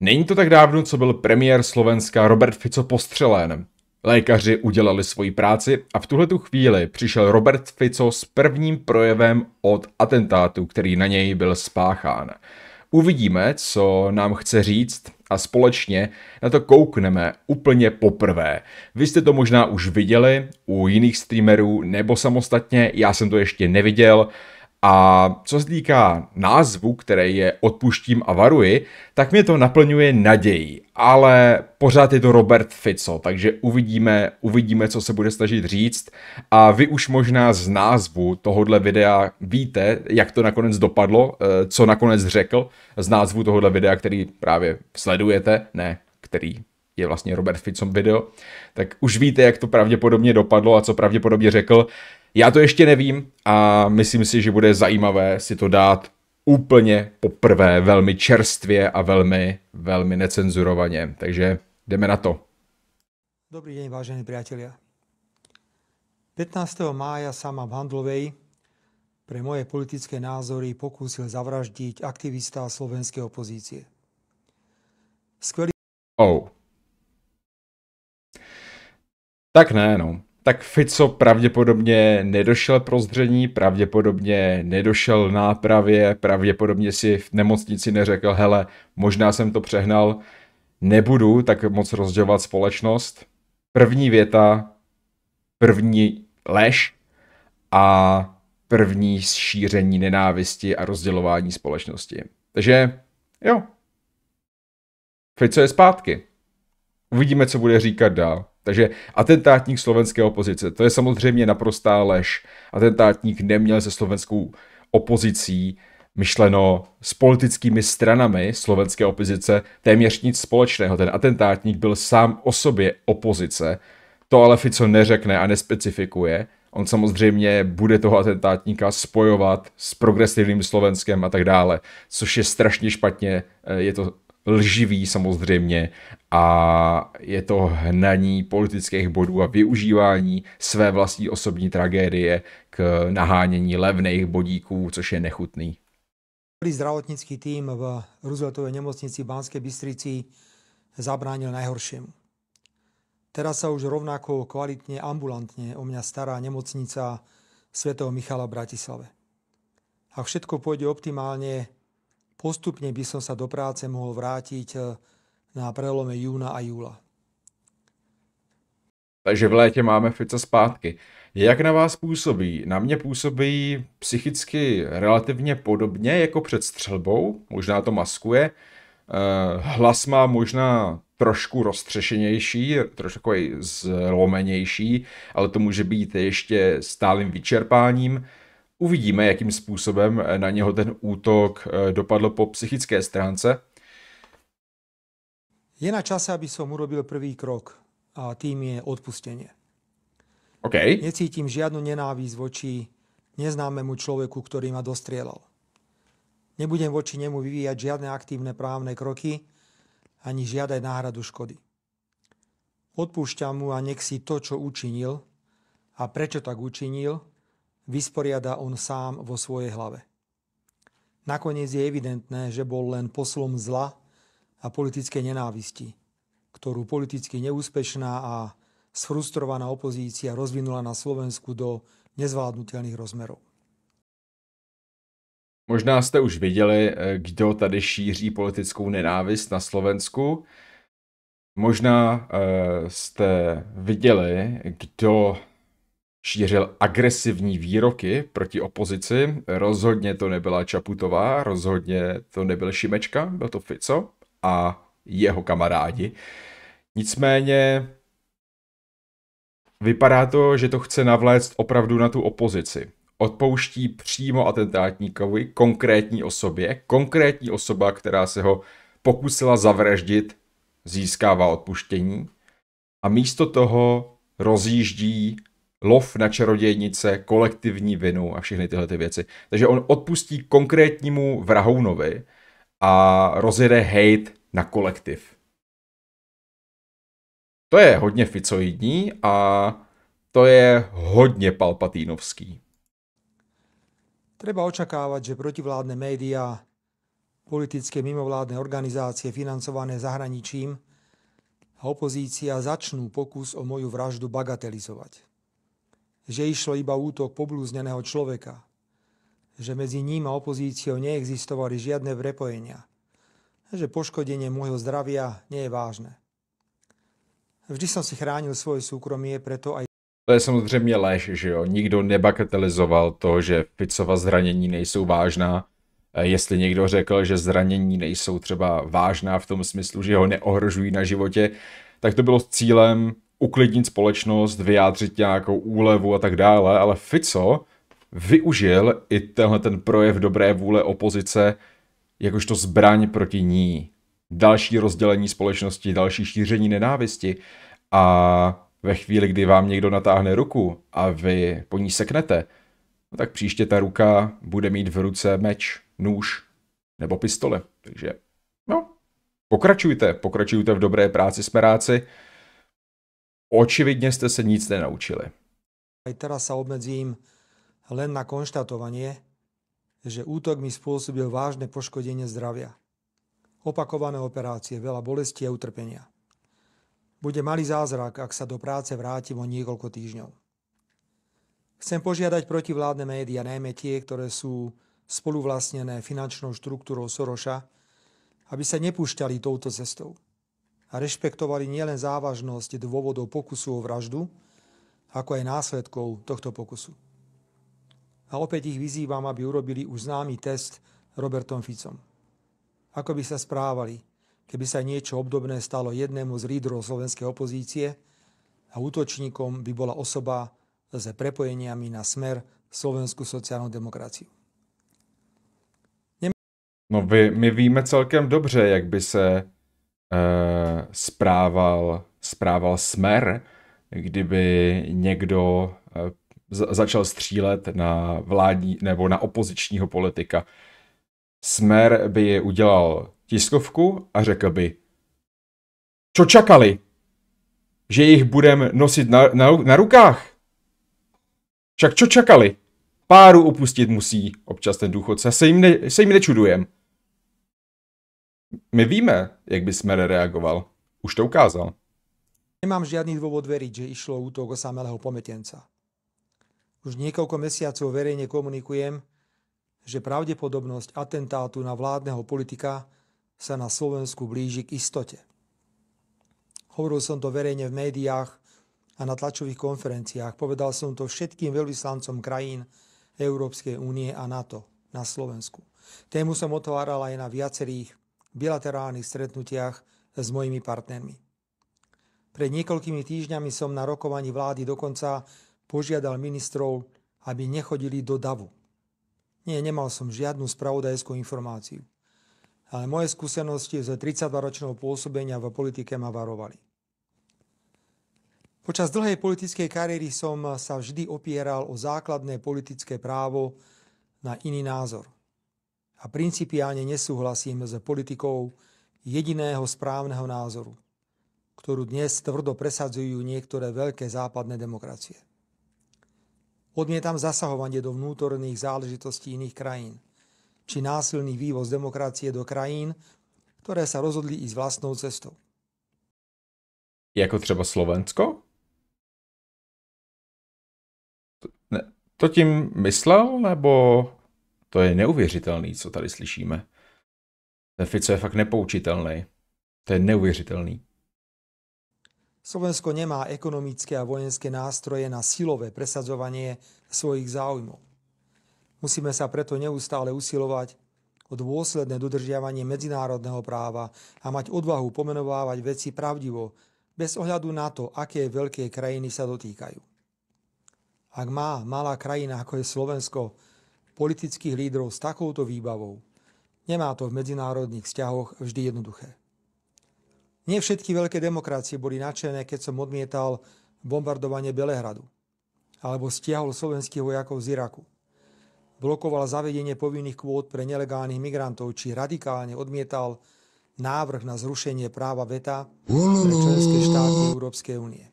Není to tak dávno, co byl premiér Slovenska Robert Fico postřelen. Lékaři udělali svoji práci a v tuhletu chvíli přišel Robert Fico s prvním projevem od atentátu, který na něj byl spáchán. Uvidíme, co nám chce říct a společně na to koukneme úplně poprvé. Vy jste to možná už viděli u jiných streamerů nebo samostatně, já jsem to ještě neviděl, a co se týká názvu, který je Odpuštím a varuji, tak mě to naplňuje naději. Ale pořád je to Robert Fico, takže uvidíme, uvidíme, co se bude snažit říct. A vy už možná z názvu tohohle videa víte, jak to nakonec dopadlo, eh, co nakonec řekl z názvu tohohle videa, který právě sledujete, ne, který je vlastně Robert Fico video, tak už víte, jak to pravděpodobně dopadlo a co pravděpodobně řekl. Já to ještě nevím a myslím si, že bude zajímavé si to dát úplně poprvé, velmi čerstvě a velmi, velmi necenzurovaně. Takže jdeme na to. Dobrý deň, vážení priatelia. 15. mája sa ma v Handlovej pre moje politické názory pokúsil zavraždiť aktivista slovenskej opozície. Skvelý... Oh. Tak ne, no tak Fico pravděpodobně nedošel prozření, pravděpodobně nedošel nápravě, pravděpodobně si v nemocnici neřekl, hele, možná jsem to přehnal, nebudu tak moc rozdělovat společnost. První věta, první lež a první šíření nenávisti a rozdělování společnosti. Takže jo, Fico je zpátky. Uvidíme, co bude říkat dál. Takže atentátník slovenské opozice, to je samozřejmě naprostá lež. Atentátník neměl se slovenskou opozicí myšleno s politickými stranami slovenské opozice téměř nic společného. Ten atentátník byl sám o sobě opozice. To ale Fico neřekne a nespecifikuje. On samozřejmě bude toho atentátníka spojovat s progresivním Slovenskem a tak dále, což je strašně špatně. Je to lživý samozřejmě a je to hnaní politických bodů a využívání své vlastní osobní tragédie k nahánění levných bodíků, což je nechutný. Zdravotnický tým v Rooseveltovej nemocnici v Banskej Bystrici zabránil najhoršiemu. Teraz sa už rovnako kvalitne ambulantne o mňa stará nemocnica svätého Michala v Bratislave. Ak všetko pôjde optimálne, Postupne by som sa do práce mohol vrátiť eh, na prelome júna a júla. Takže v létě máme Fica zpátky. Jak na vás působí? Na mě působí psychicky relativně podobně jako před střelbou, možná to maskuje. Eh, hlas má možná trošku roztřešenější, trošku zlomenější, ale to může být ještě stálým vyčerpáním. Uvidíme, jakým způsobem eh, na něho ten útok eh, dopadl po psychické stránce. Je na čase, aby som urobil prvý krok a tým je odpustenie. Okay. Necítim žiadnu nenávisť voči neznámemu človeku, ktorý ma dostrielal. Nebudem voči nemu vyvíjať žiadne aktívne právne kroky ani žiadať náhradu škody. Odpúšťam mu a nech si to, čo učinil a prečo tak učinil, vysporiada on sám vo svojej hlave. Nakoniec je evidentné, že bol len poslom zla a politické nenávisti, ktorú politicky neúspešná a sfrustrovaná opozícia rozvinula na Slovensku do nezvládnutelných rozmerov. Možná jste už viděli, eh, kdo tady šíří politickou nenávist na Slovensku. Možná uh, jste viděli, kdo šířil agresivní výroky proti opozici. Rozhodně to nebyla Čaputová, rozhodně to nebyl Šimečka, byl to Fico a jeho kamarádi. Nicméně vypadá to, že to chce navléct opravdu na tu opozici. Odpouští přímo atentátníkovi, konkrétní osobě, konkrétní osoba, která se ho pokusila zavraždit, získává odpuštění a místo toho rozjíždí lov na čarodějnice, kolektivní vinu a všechny tyhle ty věci. Takže on odpustí konkrétnímu vrahounovi a rozjede hate na kolektiv. To je hodně ficoidní a to je hodně palpatínovský. Treba očakávať, že protivládne médiá politické mimovládne organizácie financované zahraničím a opozícia začnú pokus o moju vraždu bagatelizovať. Že išlo iba útok poblúzneného človeka, že medzi ním a opozíciou neexistovali žiadne prepojenia, že poškodenie môjho zdravia nie je vážne. Vždy som si chránil svoje súkromie, preto aj to je samozřejmě lež, že jo. Nikdo nebagatelizoval to, že Ficova zranění nejsou vážná. Jestli někdo řekl, že zranění nejsou třeba vážná v tom smyslu, že ho neohrožují na životě, tak to bylo s cílem uklidnit společnost, vyjádřit nějakou úlevu a tak dále, ale Fico využil i tenhle ten projev dobré vůle opozice jakožto zbraň proti ní. Další rozdělení společnosti, další šíření nenávisti a ve chvíli, kdy vám někdo natáhne ruku a vy po ní seknete, no tak příště ta ruka bude mít v ruce meč, nůž nebo pistole. Takže no, pokračujte, pokračujte v dobré práci smeráci. Očividně jste se nic nenaučili. Aj teraz sa obmedzím len na konštatovanie, že útok mi spôsobil vážne poškodenie zdravia. Opakované operácie, veľa bolesti a utrpenia. Bude malý zázrak, ak sa do práce vrátim o niekoľko týždňov. Chcem požiadať protivládne médiá, najmä tie, ktoré sú spoluvlastnené finančnou štruktúrou Soroša, aby sa nepúšťali touto cestou a rešpektovali nielen závažnosť dôvodov pokusu o vraždu, ako aj následkov tohto pokusu. A opäť ich vyzývam, aby urobili už známy test Robertom Ficom. Ako by sa správali, keby sa niečo obdobné stalo jednému z lídrov slovenskej opozície a útočníkom by bola osoba s prepojeniami na smer slovenskú sociálnu demokraciu. No vy, my víme celkem dobře, jak by se e, správal, správal smer, kdyby někdo e, začal střílet na vládní nebo na opozičního politika. Smer by je udělal tiskovku a řekl by, čo čakali? Že jich budem nosit na, na, na rukách? Však čo čakali? Páru opustit musí občas ten důchodce, se jim, ne, se jim nečudujem. My víme, jak by Smer reagoval. Už to ukázal. Nemám žiadny dôvod veriť, že išlo útok osamelého pometenca. Už niekoľko mesiacov verejne komunikujem, že pravdepodobnosť atentátu na vládneho politika sa na Slovensku blíži k istote. Hovoril som to verejne v médiách a na tlačových konferenciách. Povedal som to všetkým veľvyslancom krajín Európskej únie a NATO na Slovensku. Tému som otváral aj na viacerých bilaterálnych stretnutiach s mojimi partnermi. Pred niekoľkými týždňami som na rokovaní vlády dokonca požiadal ministrov, aby nechodili do davu. Nie, nemal som žiadnu spravodajskú informáciu ale moje skúsenosti z 32-ročného pôsobenia v politike ma varovali. Počas dlhej politickej kariéry som sa vždy opieral o základné politické právo na iný názor. A principiálne nesúhlasím s politikou jediného správneho názoru, ktorú dnes tvrdo presadzujú niektoré veľké západné demokracie. Odmietam zasahovanie do vnútorných záležitostí iných krajín či násilný vývoz demokracie do krajín, ktoré sa rozhodli ísť vlastnou cestou. Jako třeba Slovensko? Ne, to tím myslel, nebo to je neuvěřitelný, co tady slyšíme? Ten Fico je fakt nepoučitelný. To je neuvěřitelný. Slovensko nemá ekonomické a vojenské nástroje na silové presadzovanie svojich záujmov. Musíme sa preto neustále usilovať o dôsledné dodržiavanie medzinárodného práva a mať odvahu pomenovávať veci pravdivo, bez ohľadu na to, aké veľké krajiny sa dotýkajú. Ak má malá krajina ako je Slovensko politických lídrov s takouto výbavou, nemá to v medzinárodných vzťahoch vždy jednoduché. Nie všetky veľké demokracie boli nadšené, keď som odmietal bombardovanie Belehradu alebo stiahol slovenských vojakov z Iraku blokoval zavedenie povinných kvót pre nelegálnych migrantov, či radikálne odmietal návrh na zrušenie práva VETA pre členské štáty Európskej únie.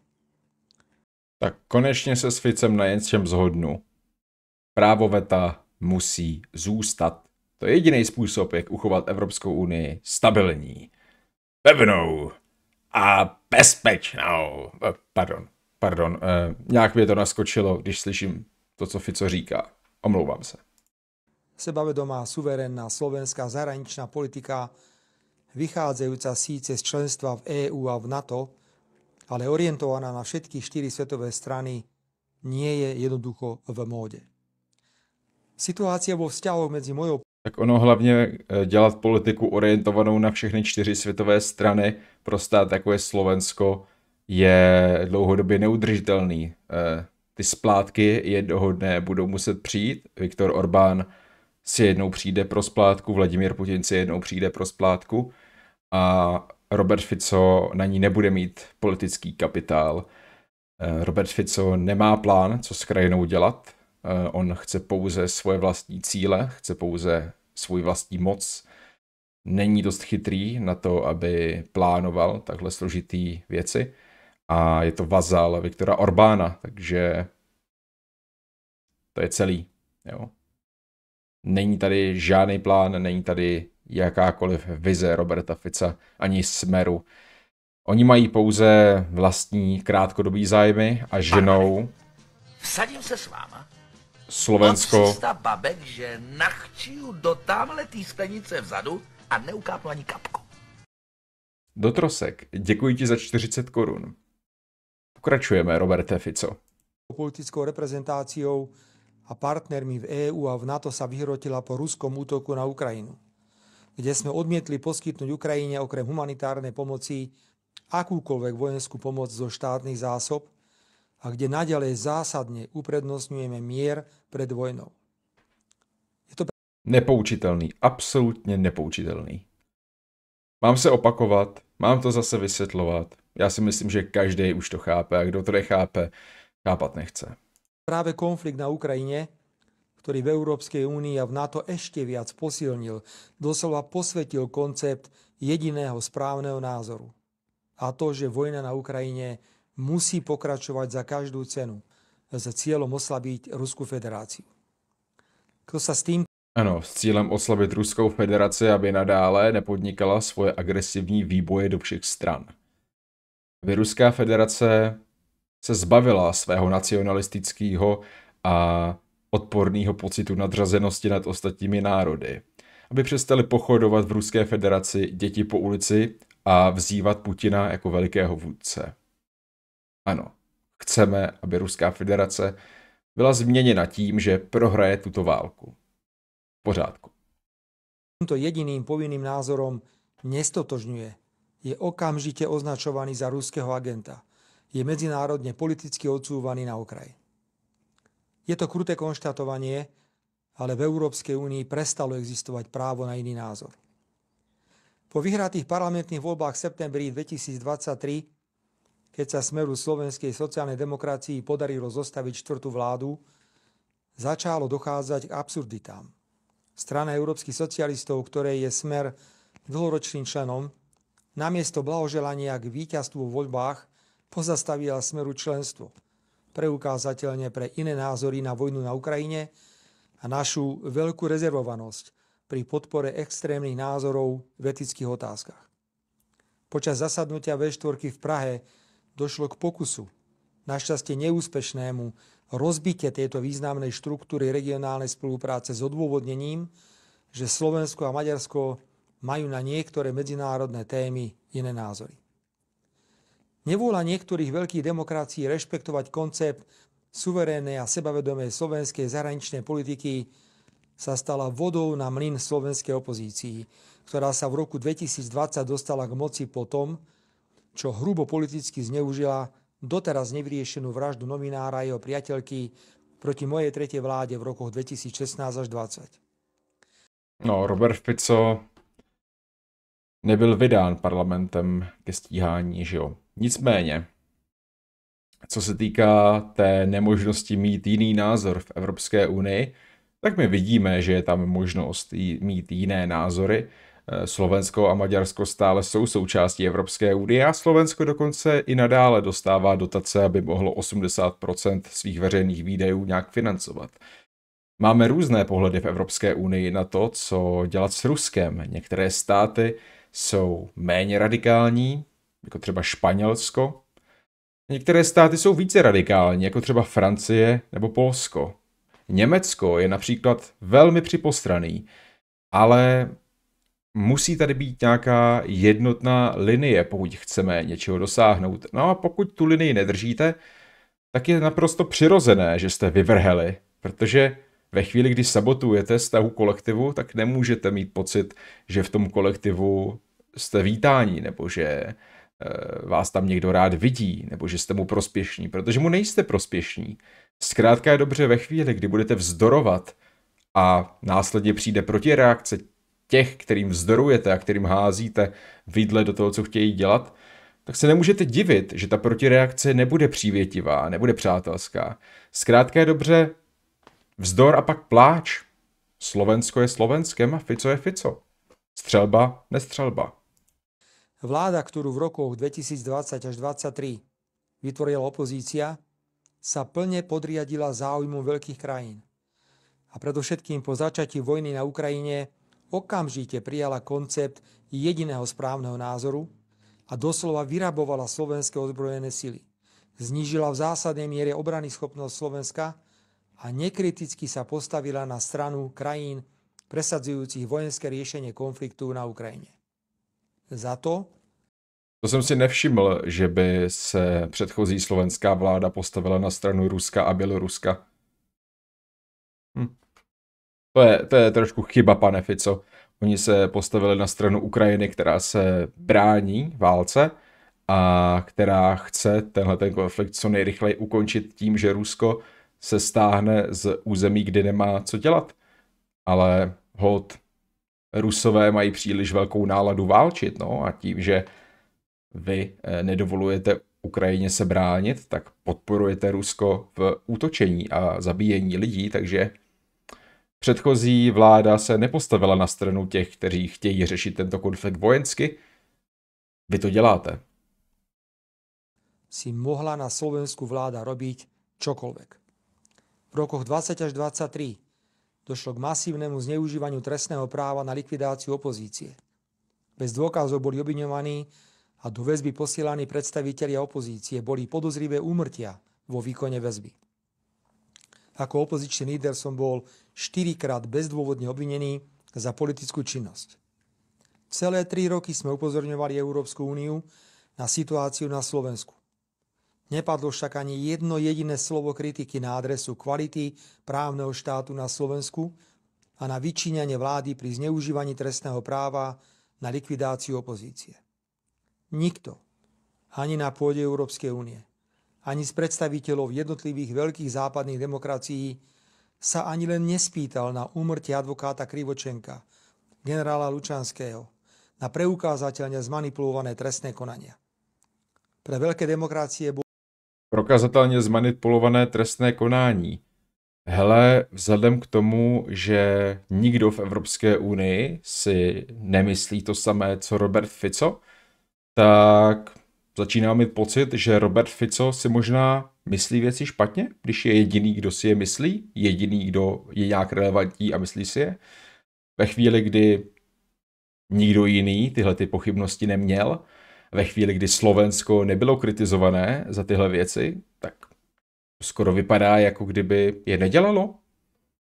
Tak konečně se s Ficem na něčem zhodnu. Právo VETA musí zůstat. To je jediný způsob, jak uchovat Evropskou unii stabilní, pevnou a bezpečnou. Eh, pardon, pardon, eh, nějak mě to naskočilo, když slyším to, co Fico říká. Omlouvám se. Sebavedomá, suverénna slovenská zahraničná politika, vychádzajúca síce z členstva v EÚ a v NATO, ale orientovaná na všetky štyri svetové strany, nie je jednoducho v móde. Situácia vo vzťahoch medzi mojou tak ono hlavně eh, dělat politiku orientovanou na všechny čtyři světové strany pro stát, jako je Slovensko, je dlouhodobě neudržitelný. Eh, ty splátky jednoho dne budou muset přijít. Viktor Orbán si jednou přijde pro splátku, Vladimír Putin si jednou přijde pro splátku a Robert Fico na ní nebude mít politický kapitál. Eh, Robert Fico nemá plán, co s krajinou dělat. Eh, on chce pouze svoje vlastní cíle, chce pouze svůj vlastní moc. Není dost chytrý na to, aby plánoval takhle složitý věci. A je to vazal Viktora Orbána, takže to je celý. Jo. Není tady žádný plán, není tady jakákoliv vize Roberta Fica ani smeru. Oni mají pouze vlastní krátkodobý zájmy a ženou. Vsadím se s váma. Slovensko. 300 babek, že nachčiju do tamhle té sklenice vzadu a neukápnu ani kapku. Do trosek. Děkuji ti za 40 korun. Pokračujeme, Roberte Fico. politickou reprezentáciou a partnermi v EÚ a v NATO sa vyhrotila po ruskom útoku na Ukrajinu, kde sme odmietli poskytnúť Ukrajine okrem humanitárnej pomoci akúkoľvek vojenskú pomoc zo štátnych zásob a kde naďalej zásadne uprednostňujeme mier pred vojnou. Je to... Nepoučitelný, absolutně nepoučitelný. Mám se opakovat, mám to zase vysvětlovat. Já si myslím, že každý už to chápe a kdo to nechápe, chápat nechce. Práve konflikt na Ukrajine, ktorý v Európskej únii a v NATO ešte viac posilnil, doslova posvetil koncept jediného správneho názoru. A to, že vojna na Ukrajine musí pokračovať za každú cenu s cieľom oslabiť Ruskú federáciu. Kto sa s tým ano, s cílem oslabit Ruskou federaci, aby nadále nepodnikala svoje agresivní výboje do všech stran. Aby Ruská federace se zbavila svého nacionalistického a odporného pocitu nadřazenosti nad ostatními národy. Aby přestali pochodovat v Ruské federaci děti po ulici a vzývat Putina jako velikého vůdce. Ano, chceme, aby Ruská federace byla změněna tím, že prohraje tuto válku. V pořádku. Tímto jediným povinným názorom nestotožňuje. Je okamžite označovaný za ruského agenta – je medzinárodne politicky odsúvaný na okraj. Je to kruté konštatovanie, ale v Európskej únii prestalo existovať právo na iný názor. Po vyhratých parlamentných voľbách v septembri 2023, keď sa smeru slovenskej sociálnej demokracii podarilo zostaviť štvrtú vládu, začalo dochádzať k absurditám. Strana európskych socialistov, ktorej je smer dlhoročným členom, namiesto blahoželania k víťazstvu v voľbách pozastavila smeru členstvo, preukázateľne pre iné názory na vojnu na Ukrajine a našu veľkú rezervovanosť pri podpore extrémnych názorov v etických otázkach. Počas zasadnutia V4 v Prahe došlo k pokusu, našťastie neúspešnému, rozbitie tejto významnej štruktúry regionálnej spolupráce s odôvodnením, že Slovensko a Maďarsko majú na niektoré medzinárodné témy iné názory. Nevôľa niektorých veľkých demokracií rešpektovať koncept suverénnej a sebavedomej slovenskej zahraničnej politiky sa stala vodou na mlyn slovenskej opozícii, ktorá sa v roku 2020 dostala k moci po tom, čo hrubo politicky zneužila doteraz nevyriešenú vraždu novinára a jeho priateľky proti mojej tretej vláde v rokoch 2016 až 2020. No, Robert Fico nebyl vydán parlamentem ke stíhání, že jo? Nicméně, co se týká té nemožnosti mít jiný názor v Evropské unii, tak my vidíme, že je tam možnost mít jiné názory. Eh, Slovensko a Maďarsko stále jsou součástí Evropské unie a Slovensko dokonce i nadále dostává dotace, aby mohlo 80% svých veřejných výdajů nějak financovat. Máme různé pohledy v Evropské unii na to, co dělat s Ruskem. Některé státy jsou méně radikální, jako třeba Španělsko. Některé státy jsou více radikální, jako třeba Francie nebo Polsko. Německo je například velmi připostraný, ale musí tady být nějaká jednotná linie, pokud chceme něčeho dosáhnout. No a pokud tu linii nedržíte, tak je naprosto přirozené, že jste vyvrheli, protože ve chvíli, kdy sabotujete stavu kolektivu, tak nemůžete mít pocit, že v tom kolektivu jste vítání, nebo že eh, vás tam někdo rád vidí, nebo že jste mu prospěšní, protože mu nejste prospěšní. Zkrátka je dobře ve chvíli, kdy budete vzdorovat a následně přijde protireakce těch, kterým vzdorujete a kterým házíte vidle do toho, co chtějí dělat, tak se nemůžete divit, že ta protireakce nebude přívětivá, nebude přátelská. Zkrátka je dobře vzdor a pak pláč. Slovensko je Slovenskem a Fico je Fico. Střelba, nestřelba. Vláda, ktorú v rokoch 2020 až 2023 vytvorila opozícia, sa plne podriadila záujmu veľkých krajín. A predovšetkým po začatí vojny na Ukrajine okamžite prijala koncept jediného správneho názoru a doslova vyrabovala slovenské ozbrojené sily. Znížila v zásadnej miere obrany schopnosť Slovenska a nekriticky sa postavila na stranu krajín presadzujúcich vojenské riešenie konfliktu na Ukrajine. Za to to jsem si nevšiml, že by se předchozí slovenská vláda postavila na stranu Ruska a Běloruska. Hm. To, je, to je trošku chyba, pane Fico. Oni se postavili na stranu Ukrajiny, která se brání válce a která chce tenhle ten konflikt co nejrychleji ukončit tím, že Rusko se stáhne z území, kdy nemá co dělat. Ale hod Rusové mají příliš velkou náladu válčit, no a tím, že vy eh, nedovolujete Ukrajině se bránit, tak podporujete Rusko v útočení a zabíjení lidí, takže předchozí vláda se nepostavila na stranu těch, kteří chtějí řešit tento konflikt vojensky. Vy to děláte. Si mohla na Slovensku vláda robiť čokoľvek. V rokoch 20 až 23 došlo k masívnemu zneužívaniu trestného práva na likvidáciu opozície. Bez dôkazov boli obviňovaní a do väzby posielaní predstavitelia opozície boli podozrivé úmrtia vo výkone väzby. Ako opozičný líder som bol štyrikrát bezdôvodne obvinený za politickú činnosť. Celé tri roky sme upozorňovali Európsku úniu na situáciu na Slovensku. Nepadlo však ani jedno jediné slovo kritiky na adresu kvality právneho štátu na Slovensku a na vyčíňanie vlády pri zneužívaní trestného práva na likvidáciu opozície. Nikto, ani na pôde Európskej únie, ani z predstaviteľov jednotlivých veľkých západných demokracií sa ani len nespýtal na úmrtie advokáta Krivočenka, generála Lučanského, na preukázateľne zmanipulované trestné konania. Pre veľké demokracie bol... Prokazatelně zmanipulované trestné konání. Hele, vzhledem k tomu, že nikdo v Evropské unii si nemyslí to samé, co Robert Fico, tak začínám mít pocit, že Robert Fico si možná myslí věci špatně, když je jediný, kdo si je myslí, jediný, kdo je nějak relevantní a myslí si je. Ve chvíli, kdy nikdo jiný tyhle ty pochybnosti neměl, ve chvíli, kdy Slovensko nebylo kritizované za tyhle věci, tak skoro vypadá, jako kdyby je nedělalo.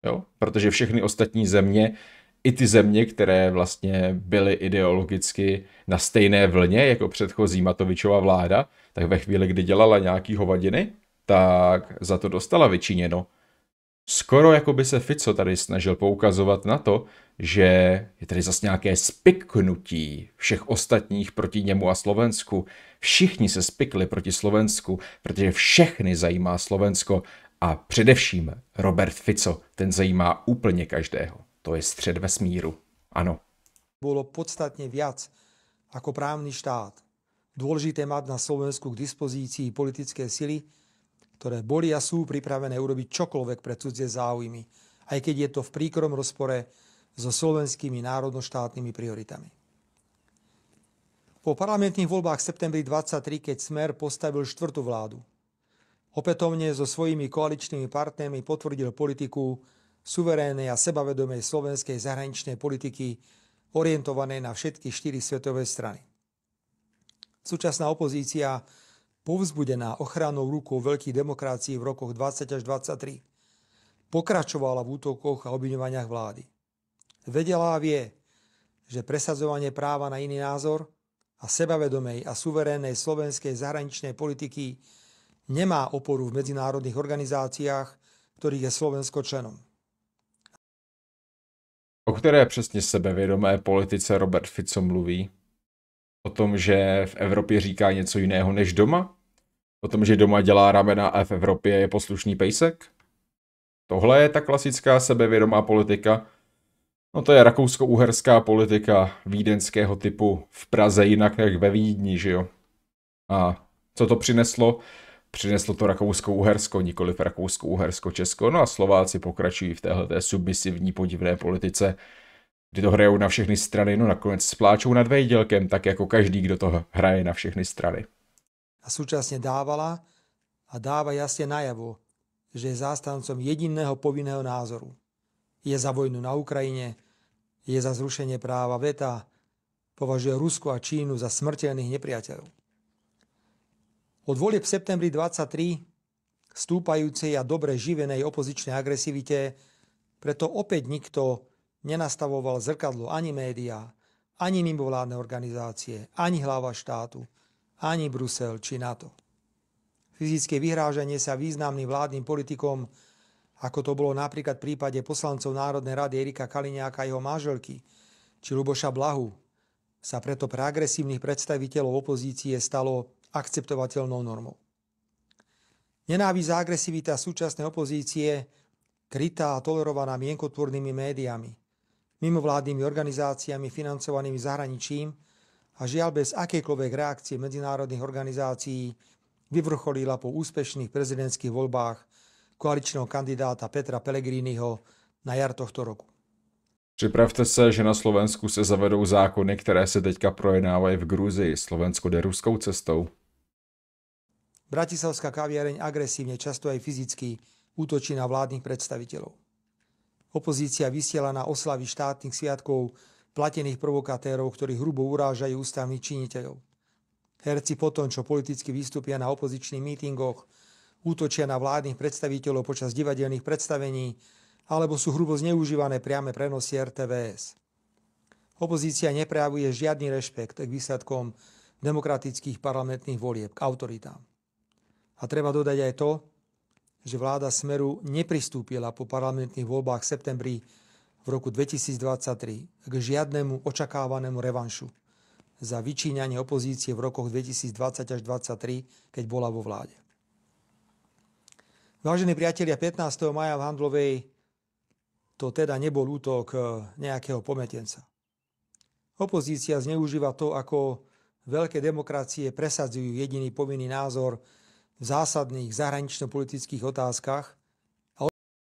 Jo? Protože všechny ostatní země i ty země, které vlastně byly ideologicky na stejné vlně jako předchozí Matovičova vláda, tak ve chvíli, kdy dělala nějaký hovadiny, tak za to dostala vyčiněno. Skoro jako by se Fico tady snažil poukazovat na to, že je tady zase nějaké spiknutí všech ostatních proti němu a Slovensku. Všichni se spikli proti Slovensku, protože všechny zajímá Slovensko a především Robert Fico, ten zajímá úplně každého. To je střed vesmíru. Ano. Bolo podstatne viac ako právny štát. Dôležité mať na Slovensku k dispozícii politické sily, ktoré boli a sú pripravené urobiť čokoľvek pre cudzie záujmy, aj keď je to v príkrom rozpore so slovenskými národnoštátnymi prioritami. Po parlamentných voľbách v septembri 23, keď Smer postavil štvrtú vládu, opätovne so svojimi koaličnými partnermi potvrdil politiku suverénnej a sebavedomej slovenskej zahraničnej politiky orientovanej na všetky štyri svetové strany. Súčasná opozícia, povzbudená ochranou rukou veľkých demokracií v rokoch 20 až 23, pokračovala v útokoch a obviňovaniach vlády. Vedela a vie, že presadzovanie práva na iný názor a sebavedomej a suverénnej slovenskej zahraničnej politiky nemá oporu v medzinárodných organizáciách, ktorých je Slovensko členom. Které přesně sebevědomé politice Robert Fico mluví? O tom, že v Evropě říká něco jiného než doma? O tom, že doma dělá ramena a v Evropě je poslušný pejsek? Tohle je ta klasická sebevědomá politika. No to je rakousko-uherská politika vídeňského typu v Praze jinak než ve Vídni, že jo? A co to přineslo? Přineslo to Rakousko-Uhersko, nikoli Rakousko-Uhersko-Česko. No a Slováci pokračují v téhle submisivní podivné politice, kdy to hrajou na všechny strany, no nakonec spláčou nad vejdělkem, tak jako každý, kdo to hraje na všechny strany. A súčasne dávala a dáva jasne najavo, že je zástancom jediného povinného názoru. Je za vojnu na Ukrajine, je za zrušenie práva VETA, považuje Rusko a Čínu za smrteľných nepriateľov. Od volieb v septembri 23 stúpajúcej a dobre živenej opozičnej agresivite preto opäť nikto nenastavoval zrkadlo ani médiá, ani mimovládne organizácie, ani hlava štátu, ani Brusel či NATO. Fyzické vyhrážanie sa významným vládnym politikom, ako to bolo napríklad v prípade poslancov Národnej rady Erika Kaliňáka a jeho manželky, či Luboša Blahu, sa preto pre agresívnych predstaviteľov opozície stalo akceptovateľnou normou. Nenávisť a agresivita súčasnej opozície, krytá a tolerovaná mienkotvornými médiami, mimovládnymi organizáciami financovanými zahraničím a žiaľ bez akejkoľvek reakcie medzinárodných organizácií vyvrcholila po úspešných prezidentských voľbách koaličného kandidáta Petra Pellegriniho na jar tohto roku. Připravte se, že na Slovensku se zavedou zákony, které se teďka projednávají v Gruzii. Slovensko jde ruskou cestou. Bratislavská kaviareň agresívne, často aj fyzicky, útočí na vládnych predstaviteľov. Opozícia vysiela na oslavy štátnych sviatkov platených provokatérov, ktorí hrubo urážajú ústavných činiteľov. Herci potom, čo politicky vystúpia na opozičných mítingoch, útočia na vládnych predstaviteľov počas divadelných predstavení alebo sú hrubo zneužívané priame prenosy RTVS. Opozícia neprejavuje žiadny rešpekt k výsledkom demokratických parlamentných volieb, k autoritám. A treba dodať aj to, že vláda Smeru nepristúpila po parlamentných voľbách v septembri v roku 2023 k žiadnemu očakávanému revanšu za vyčíňanie opozície v rokoch 2020 až 2023, keď bola vo vláde. Vážení priatelia, 15. maja v Handlovej to teda nebol útok eh, nejakého pometenca. Opozícia zneužíva to, ako veľké demokracie presadzujú jediný povinný názor v zásadných zahranično-politických otázkach.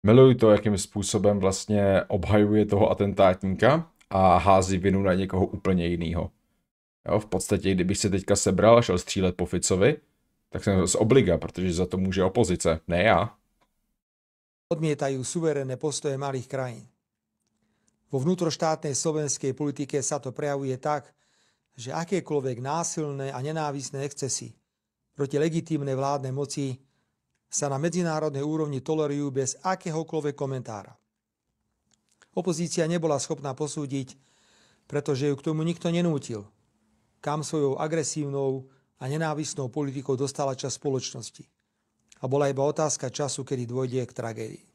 Miluji to, jakým způsobem vlastně obhajuje toho atentátníka a hází vinu na někoho úplně jiného. Jo, v podstatě, kdybych se teďka sebral a šel střílet po Ficovi, tak jsem z obliga, protože za to může opozice, ne já. Odmietajú suverénne postoje malých krajín. Vo vnútroštátnej slovenskej politike sa to prejavuje tak, že akékoľvek násilné a nenávisné excesy proti legitímnej vládnej moci sa na medzinárodnej úrovni tolerujú bez akéhokoľvek komentára. Opozícia nebola schopná posúdiť, pretože ju k tomu nikto nenútil kam svojou agresívnou a nenávisnou politikou dostala čas spoločnosti. A bola iba otázka času, kedy dôjde k tragédii.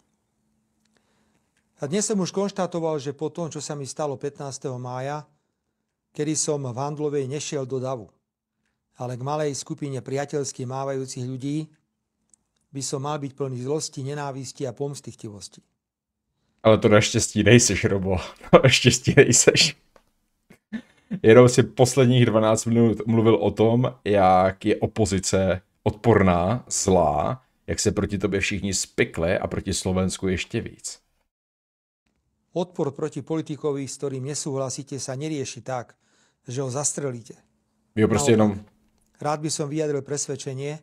A dnes som už konštatoval, že po tom, čo sa mi stalo 15. mája, kedy som v Handlovej nešiel do davu, ale k malej skupine priateľských mávajúcich ľudí, by som mal byť plný zlosti, nenávisti a pomstychtivosti. Ale to naštěstí nejseš, Robo. To naštěstí nejseš. Jenom si posledních 12 minut mluvil o tom, jak je opozice odporná, zlá, jak se proti tobě všichni spikli a proti Slovensku ještě víc. Odpor proti politikovi, s ktorým nesúhlasíte, sa nerieši tak, že ho zastrelíte. Vy ho prostě Naopak, jenom... Rád by som vyjadril presvedčenie,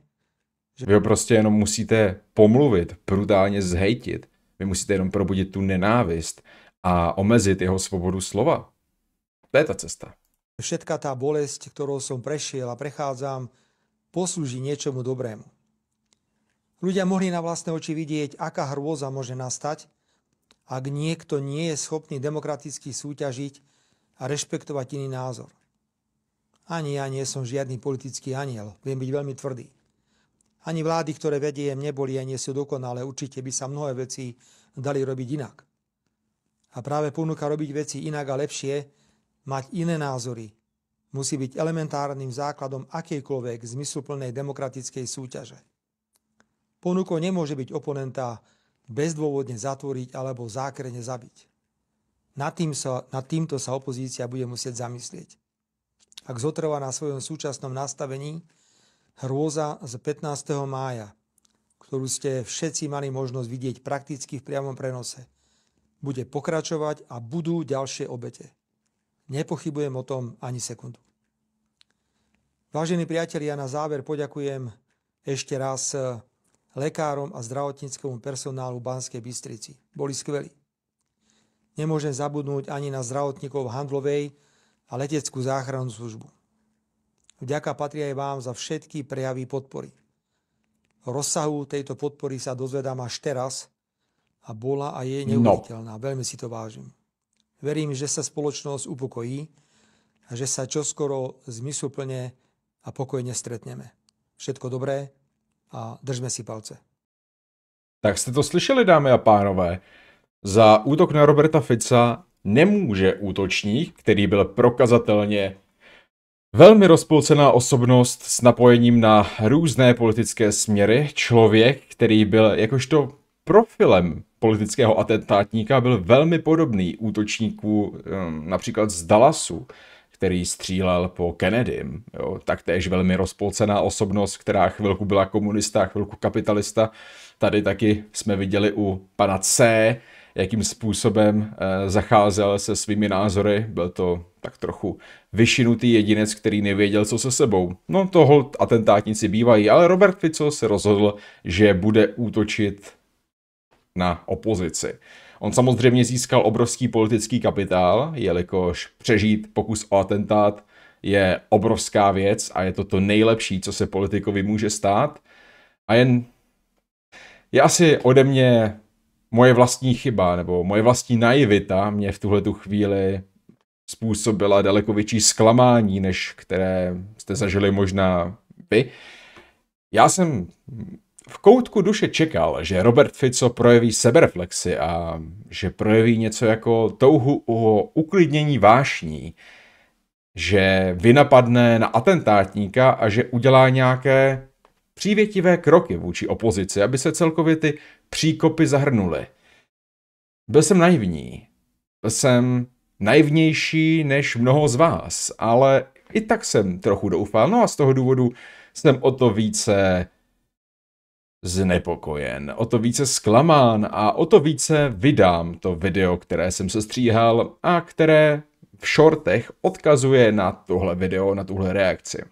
že... Vy ho prostě jenom musíte pomluvit, brutálně zhejtit, Vy musíte jenom probudit tu nenávist a omezit jeho svobodu slova. To je ta cesta. Všetka tá bolesť, ktorou som prešiel a prechádzam, poslúži niečomu dobrému. Ľudia mohli na vlastné oči vidieť, aká hrôza môže nastať, ak niekto nie je schopný demokraticky súťažiť a rešpektovať iný názor. Ani ja nie som žiadny politický aniel, viem byť veľmi tvrdý. Ani vlády, ktoré vediem, neboli a nie sú dokonalé, určite by sa mnohé veci dali robiť inak. A práve ponuka robiť veci inak a lepšie mať iné názory musí byť elementárnym základom akejkoľvek zmysluplnej demokratickej súťaže. Ponukou nemôže byť oponenta bezdôvodne zatvoriť alebo zákrene zabiť. Nad, tým sa, nad týmto sa opozícia bude musieť zamyslieť. Ak zotrvá na svojom súčasnom nastavení, hrôza z 15. mája, ktorú ste všetci mali možnosť vidieť prakticky v priamom prenose, bude pokračovať a budú ďalšie obete. Nepochybujem o tom ani sekundu. Vážení priatelia, na záver poďakujem ešte raz lekárom a zdravotníckému personálu Banskej Bystrici. Boli skvelí. Nemôžem zabudnúť ani na zdravotníkov handlovej a leteckú záchrannú službu. Vďaka patrí aj vám za všetky prejavy podpory. Rozsahu tejto podpory sa dozvedám až teraz a bola a je neuveriteľná. No. Veľmi si to vážim. Verím, že sa spoločnosť upokojí a že sa čoskoro zmysluplne a pokojne stretneme. Všetko dobré a držme si palce. Tak jste to slyšeli, dámy a pánové. Za útok na Roberta Fica nemůže útočník, který byl prokazatelně velmi rozpolcená osobnost s napojením na různé politické směry, člověk, který byl jakožto profilem politického atentátníka byl velmi podobný útočníků um, například z Dallasu, který střílel po Kennedym. Jo, taktéž velmi rozpolcená osobnost, která chvilku byla komunista, chvilku kapitalista. Tady taky jsme viděli u pana C, jakým způsobem eh, zacházel se svými názory. Byl to tak trochu vyšinutý jedinec, který nevěděl, co se sebou. No toho atentátníci bývají, ale Robert Fico se rozhodl, že bude útočit na opozici. On samozřejmě získal obrovský politický kapitál, jelikož přežít pokus o atentát je obrovská věc a je to to nejlepší, co se politikovi může stát. A jen je asi ode mě moje vlastní chyba nebo moje vlastní naivita mě v tuhle tu chvíli způsobila daleko větší zklamání, než které jste zažili možná vy. Já jsem v koutku duše čekal, že Robert Fico projeví sebereflexy a že projeví něco jako touhu o uklidnění vášní, že vynapadne na atentátníka a že udělá nějaké přívětivé kroky vůči opozici, aby se celkově ty příkopy zahrnuly. Byl jsem naivní. Byl jsem naivnější než mnoho z vás, ale i tak jsem trochu doufal, no a z toho důvodu jsem o to více znepokojen, o to více zklamán a o to více vydám to video, které jsem se stříhal a které v shortech odkazuje na tohle video, na tuhle reakci.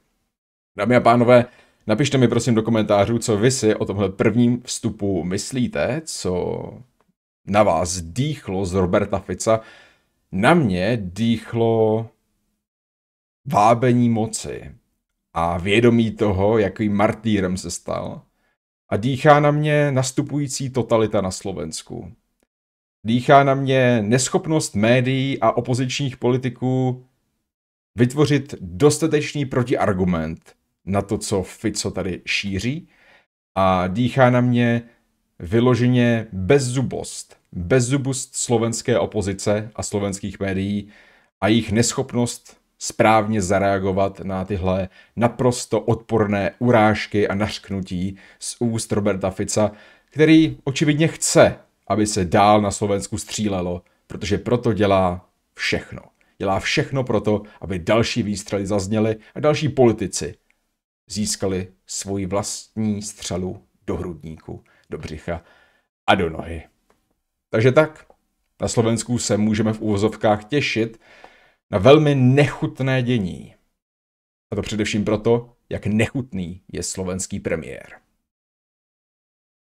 Dámy a pánové, napište mi prosím do komentářů, co vy si o tomhle prvním vstupu myslíte, co na vás dýchlo z Roberta Fica. Na mě dýchlo vábení moci a vědomí toho, jakým martýrem se stal a dýchá na mě nastupující totalita na Slovensku. Dýchá na mě neschopnost médií a opozičních politiků vytvořit dostatečný protiargument na to, co Fico tady šíří a dýchá na mě vyloženě bezzubost, bezzubost slovenské opozice a slovenských médií a jejich neschopnost správně zareagovat na tyhle naprosto odporné urážky a našknutí z úst Roberta Fica, který očividně chce, aby se dál na Slovensku střílelo, protože proto dělá všechno. Dělá všechno proto, aby další výstřely zazněly a další politici získali svoji vlastní střelu do hrudníku, do břicha a do nohy. Takže tak, na Slovensku se můžeme v úvozovkách těšit na velmi nechutné dění. A to především proto, jak nechutný je slovenský premiér.